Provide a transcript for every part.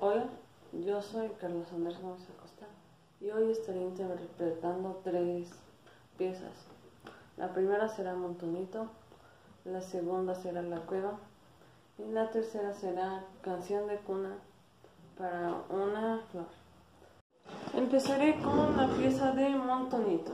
Hola, yo soy Carlos Andrés Gómez Acosta y hoy estaré interpretando tres piezas. La primera será Montonito, la segunda será La Cueva y la tercera será Canción de Cuna para una flor. Empezaré con la pieza de Montonito.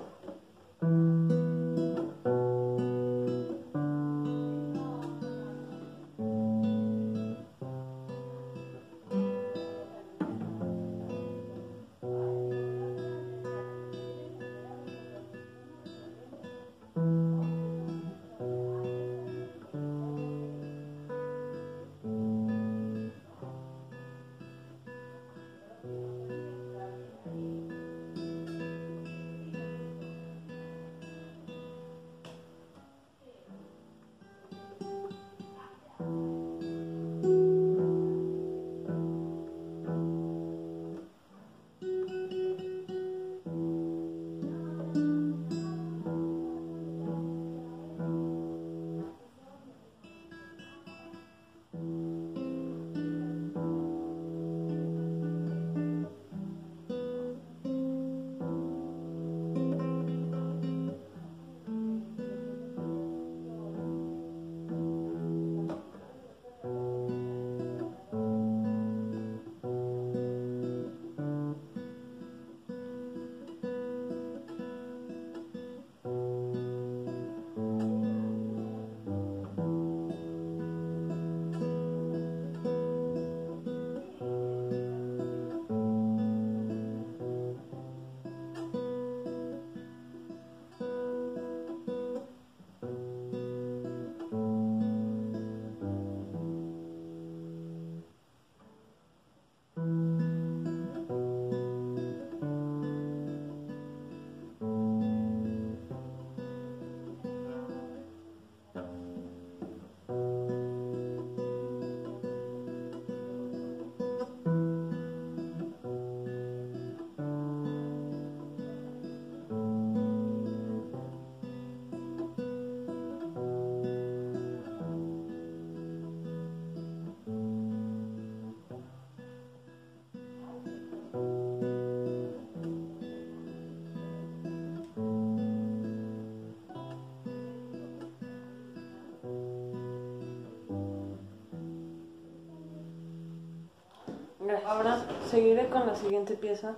Ahora seguiré con la siguiente pieza,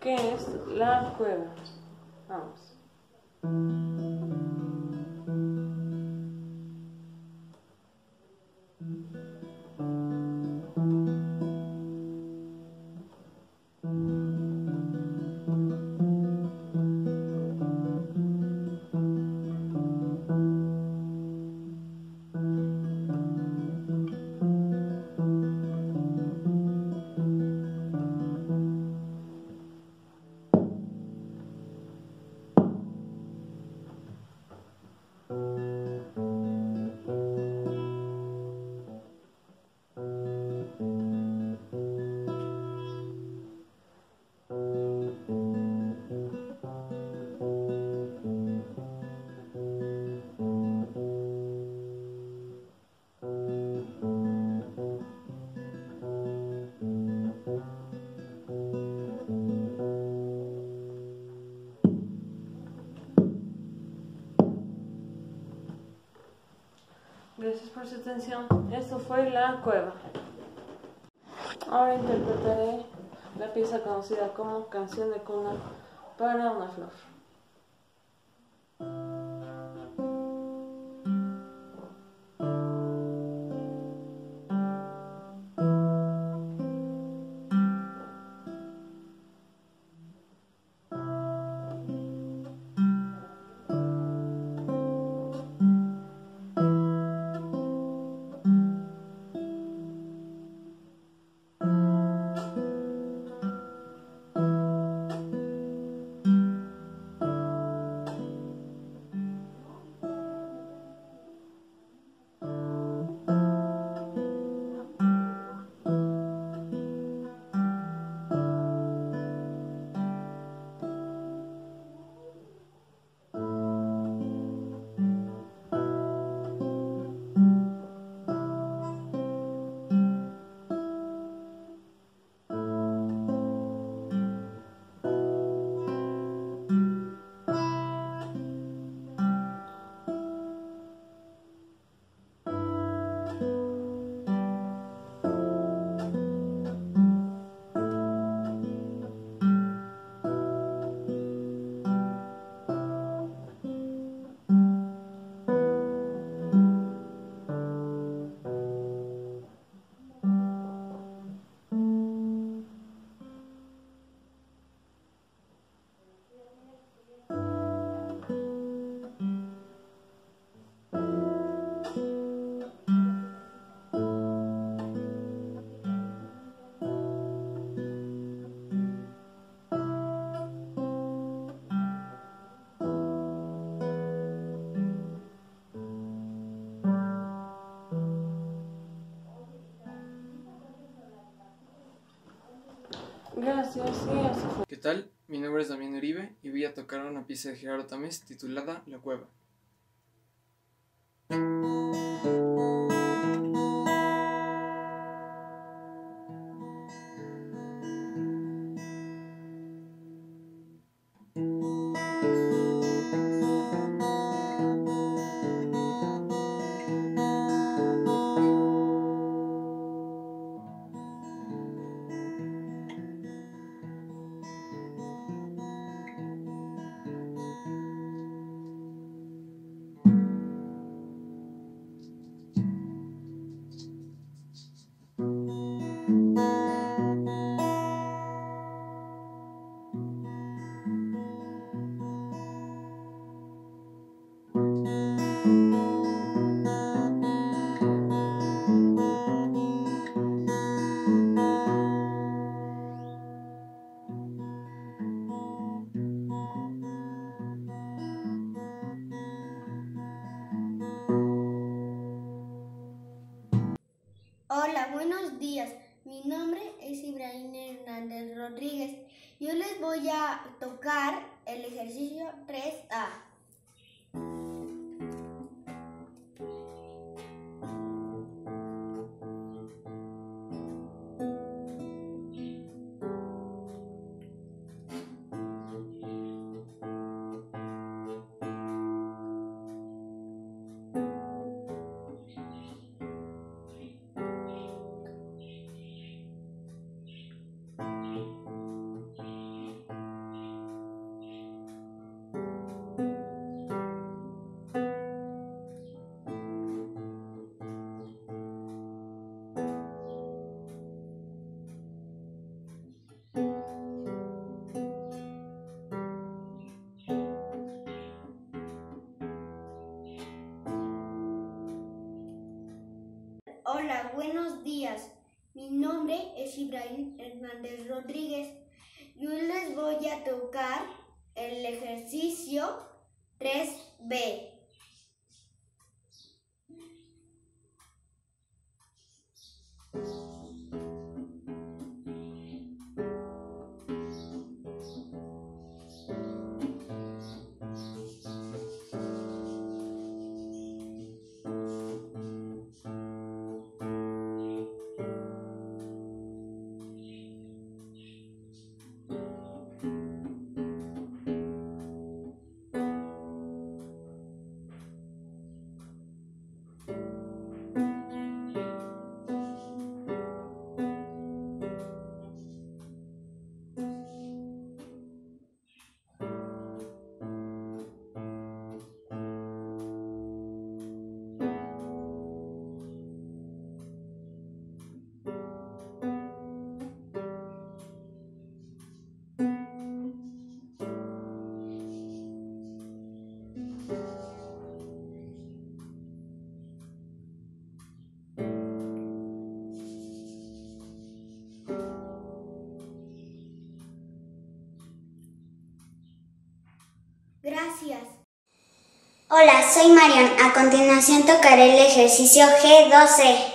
que es la cueva. Por su atención. Esto fue La Cueva. Ahora interpretaré la pieza conocida como Canción de Cuna para una flor. ¿Qué tal? Mi nombre es Damián Uribe y voy a tocar una pieza de Gerardo Tamés titulada La Cueva. Buenos días. Mi nombre es Ibrahim Hernández Rodríguez. Hola, soy Marion. A continuación tocaré el ejercicio G12.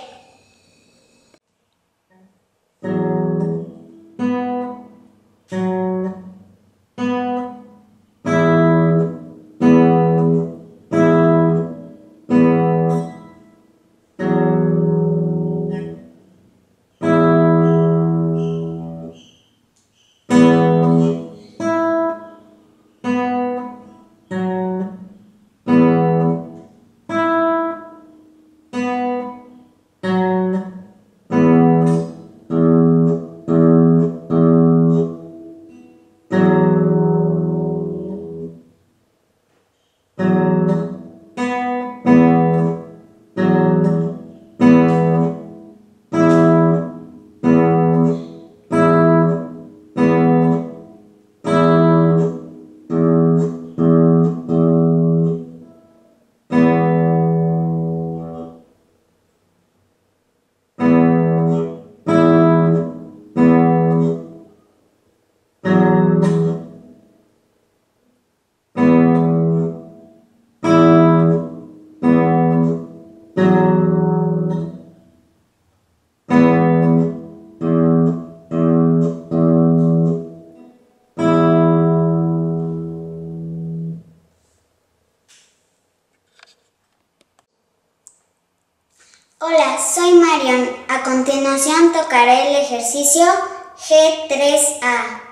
Tocaré el ejercicio G3A.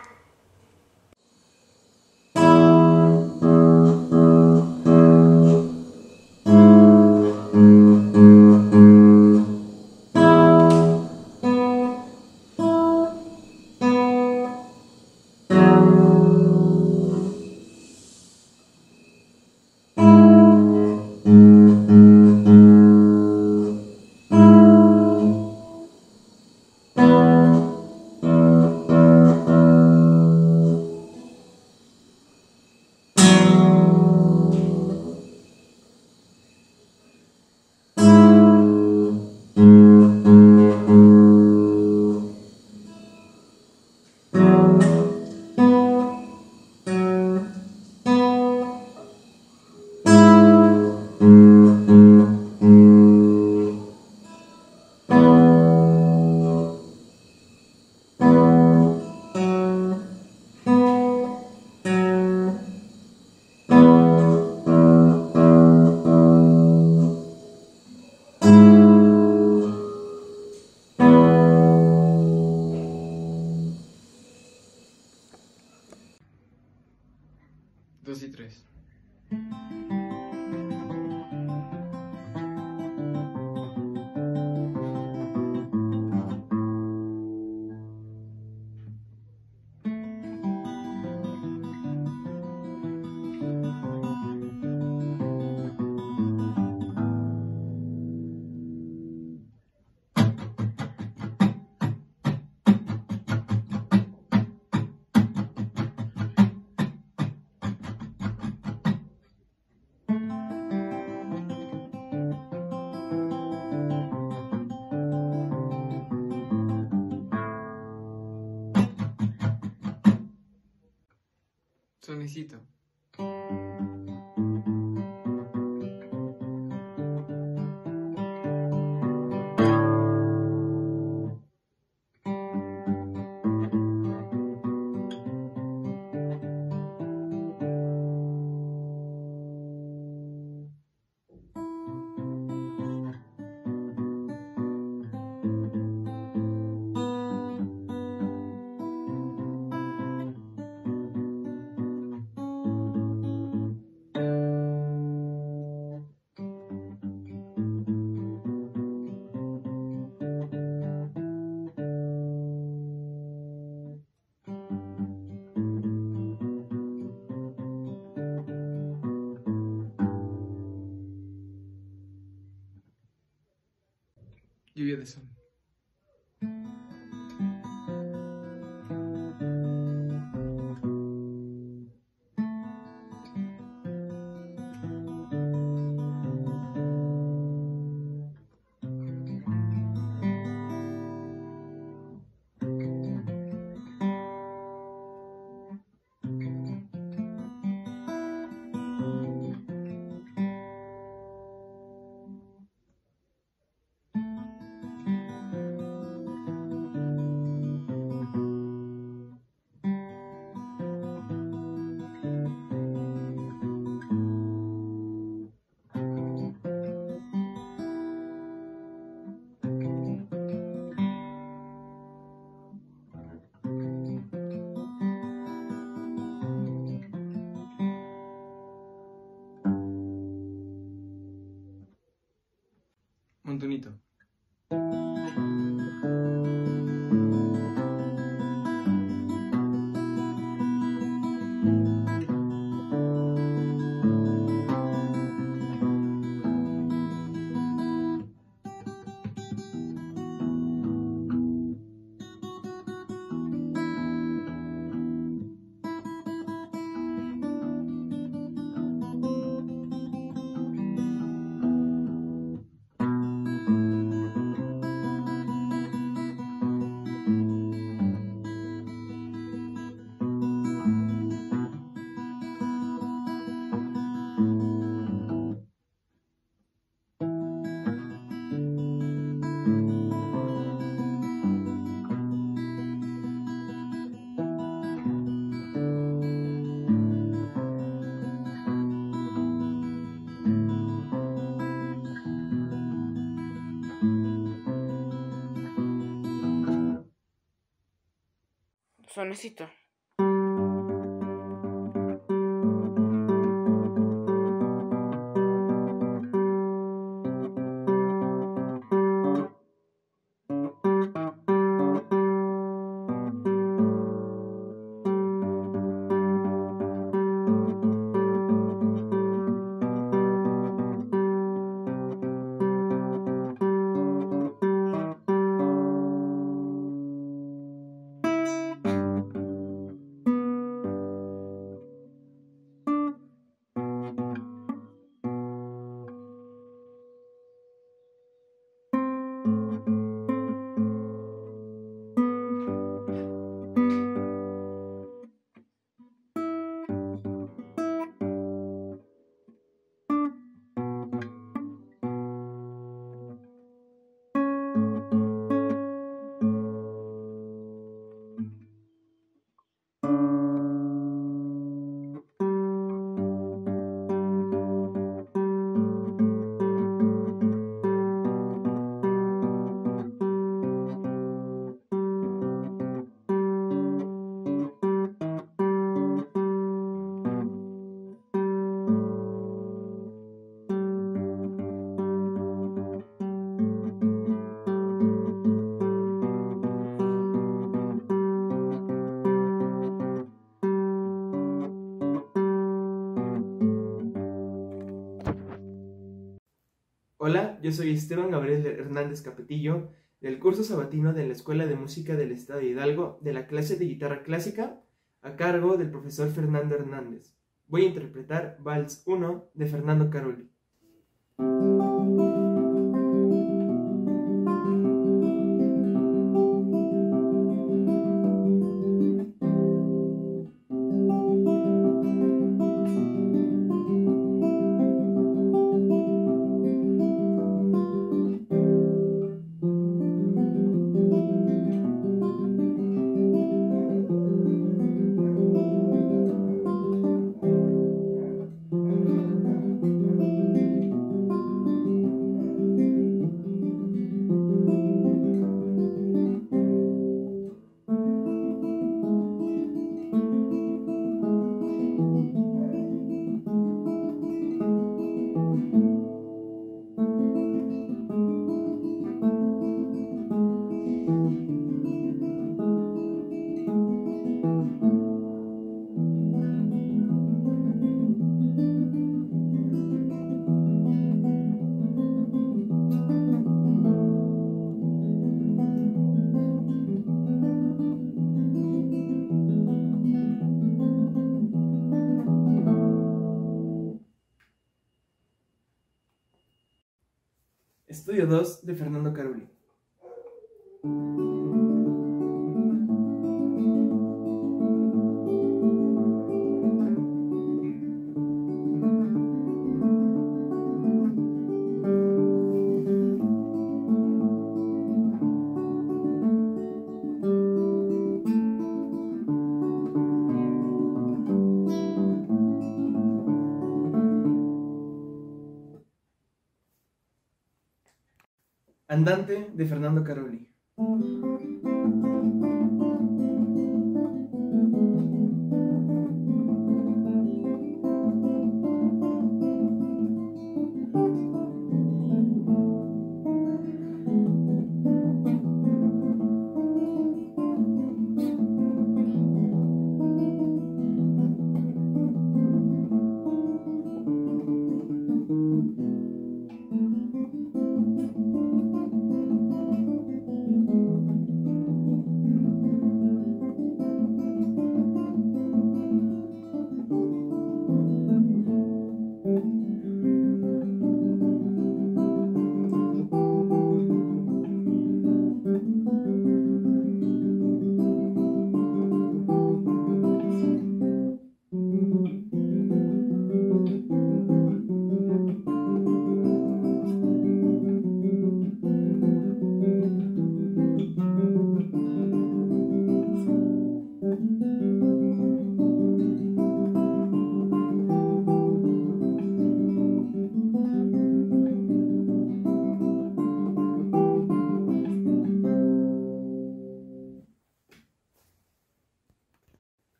2 y 3. паразитов. Suenecito. Yo soy Esteban Gabriel Hernández Capetillo, del curso sabatino de la Escuela de Música del Estado de Hidalgo, de la clase de guitarra clásica, a cargo del profesor Fernando Hernández. Voy a interpretar Vals 1 de Fernando Caroli. Estudio 2 de Fernando Caroli. De Fernando Caroli.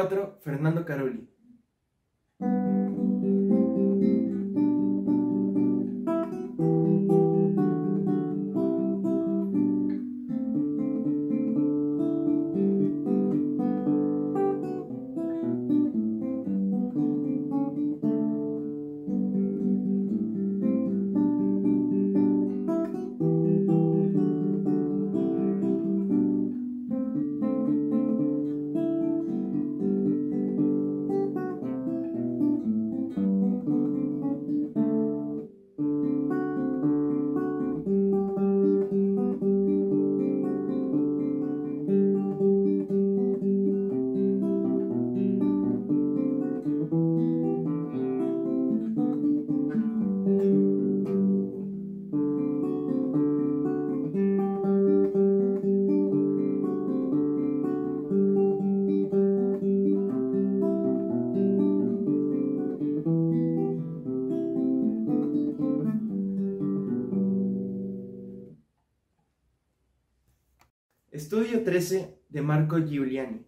4, Fernando Caroli. 13 de Marco Giuliani.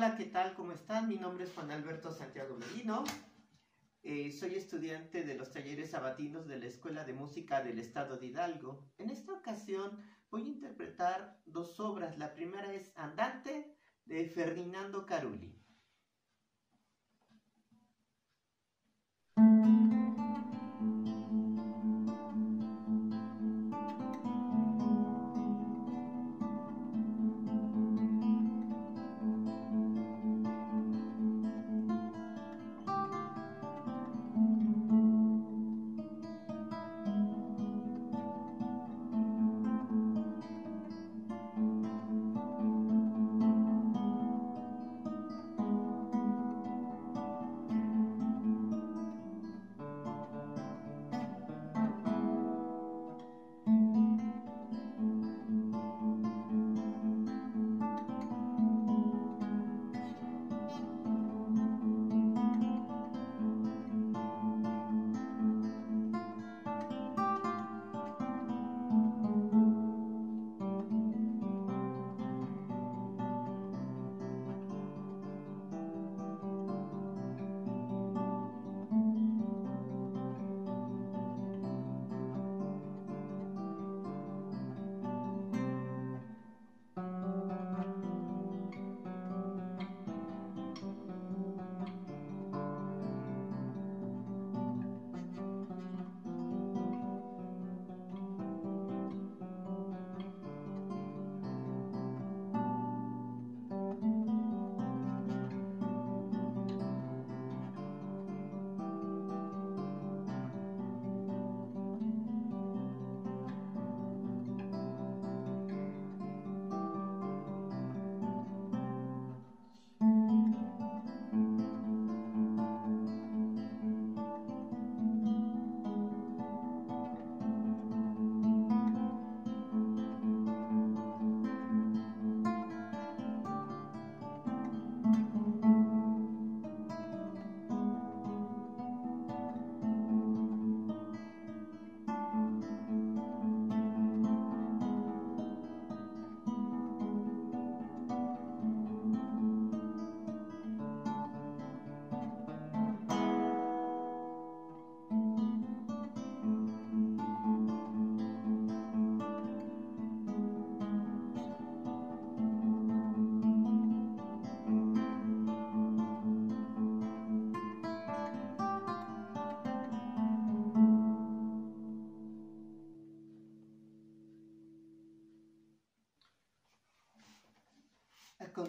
Hola, ¿qué tal? ¿Cómo están? Mi nombre es Juan Alberto Santiago Medino. Eh, soy estudiante de los talleres sabatinos de la Escuela de Música del Estado de Hidalgo. En esta ocasión voy a interpretar dos obras. La primera es Andante de Ferdinando Carulli.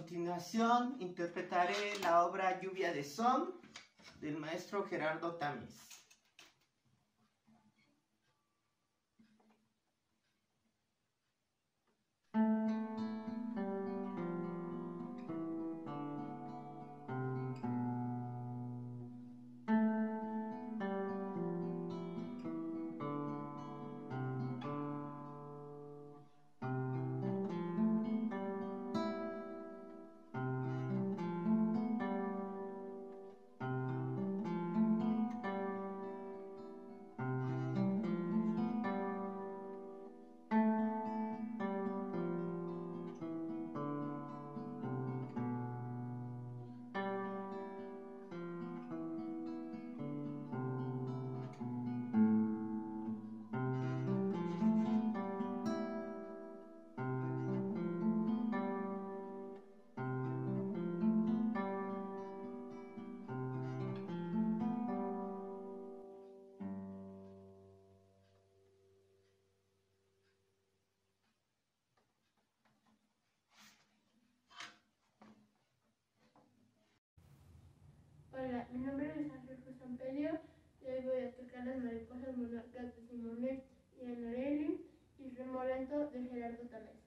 Continuación interpretaré la obra Lluvia de Son del maestro Gerardo Tamis. Mi nombre es Ángel José Amperio y hoy voy a tocar las mariposas monarcas de Simonet y Anarelli y Remolento de Gerardo Tamés.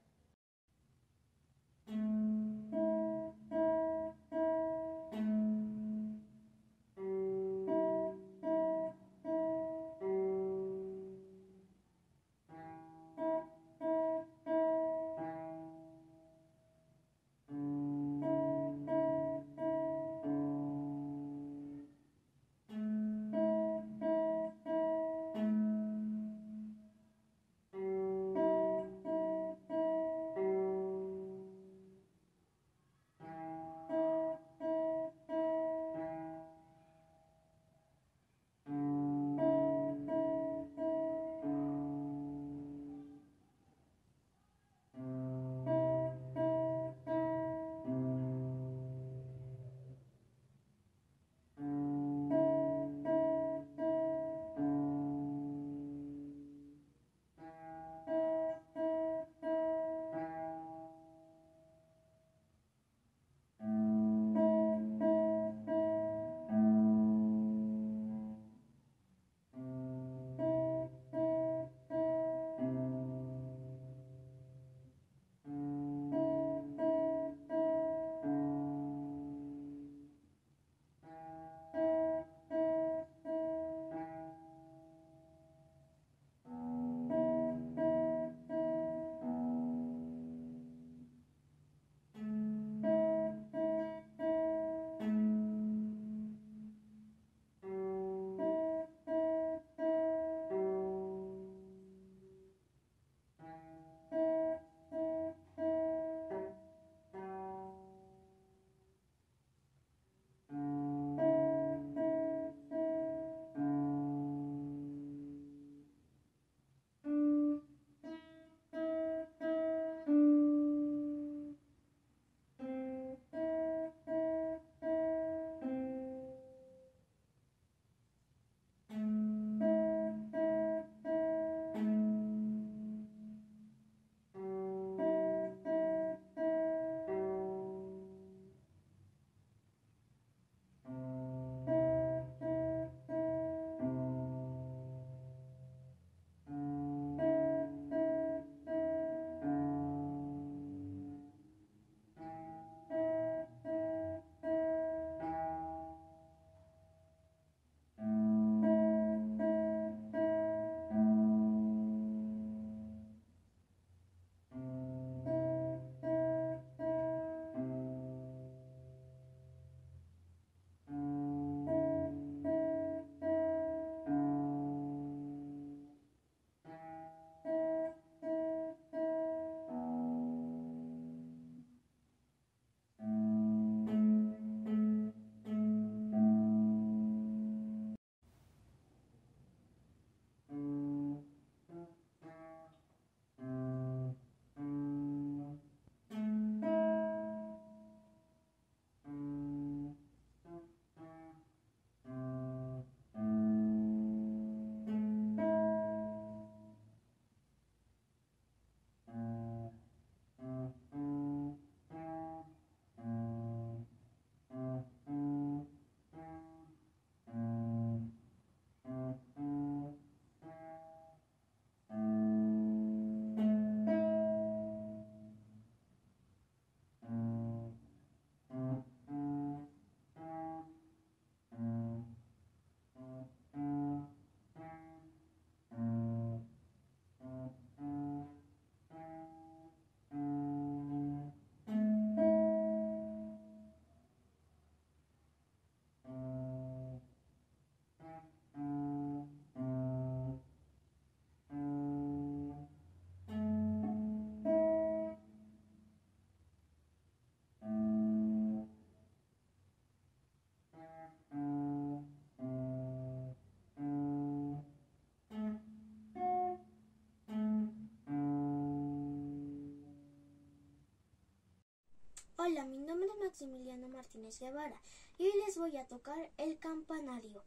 Hola, mi nombre es Maximiliano Martínez Guevara y hoy les voy a tocar el campanario.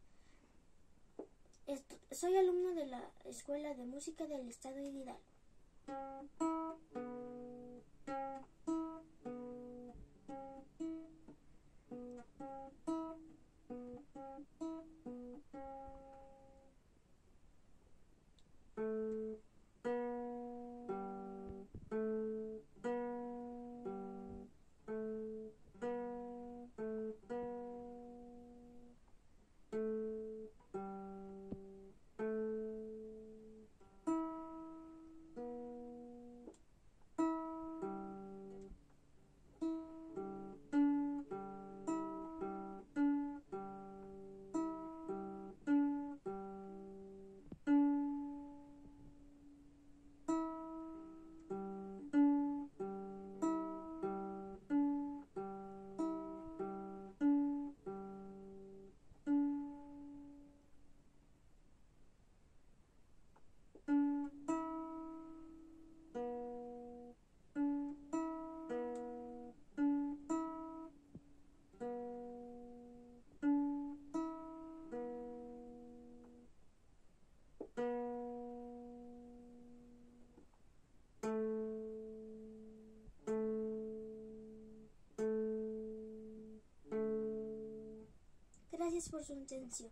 Soy alumno de la Escuela de Música del Estado de Hidalgo. Por su atención.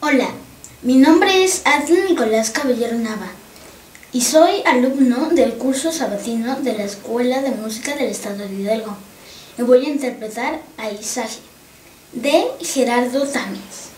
Hola, mi nombre es Adel Nicolás Caballero Nava y soy alumno del curso sabatino de la Escuela de Música del Estado de Hidalgo y voy a interpretar a de Gerardo Tames.